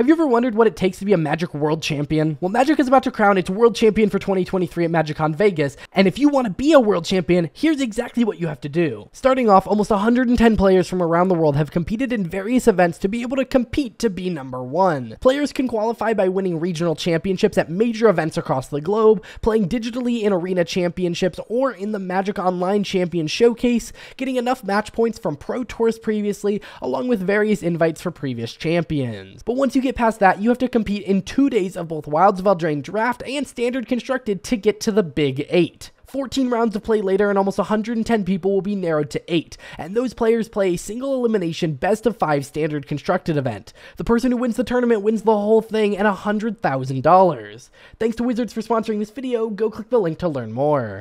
Have you ever wondered what it takes to be a Magic World Champion? Well, Magic is about to crown its World Champion for 2023 at MagicCon Vegas, and if you want to be a World Champion, here's exactly what you have to do. Starting off, almost 110 players from around the world have competed in various events to be able to compete to be number one. Players can qualify by winning regional championships at major events across the globe, playing digitally in arena championships, or in the Magic Online Champion Showcase, getting enough match points from Pro Tours previously, along with various invites for previous champions. But once you get get past that, you have to compete in two days of both Wilds of Eldraine Draft and Standard Constructed to get to the Big Eight. 14 rounds of play later, and almost 110 people will be narrowed to 8, and those players play a single elimination best of 5 standard constructed event. The person who wins the tournament wins the whole thing and $100,000. Thanks to Wizards for sponsoring this video, go click the link to learn more.